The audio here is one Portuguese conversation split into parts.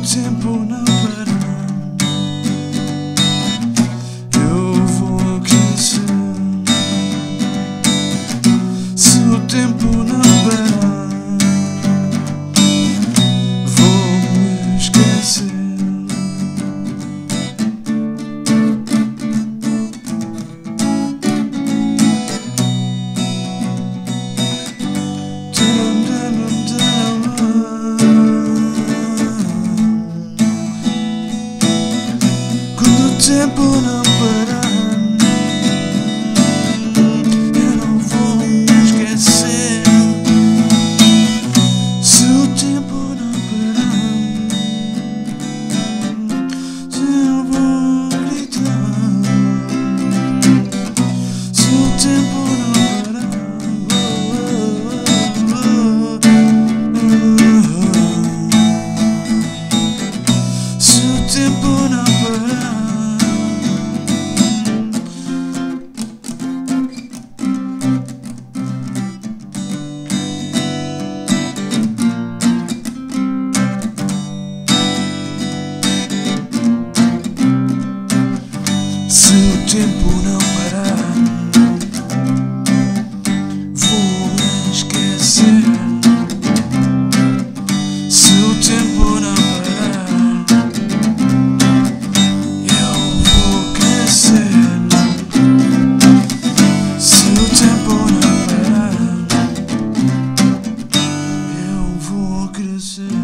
tempo now. tiempo no. tempo não parar, vou esquecer. Se o tempo não parar, eu vou crescer. Se o tempo não parar, eu vou crescer.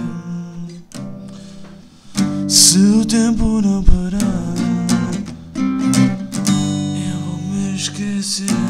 Se o tempo não parar. practicing.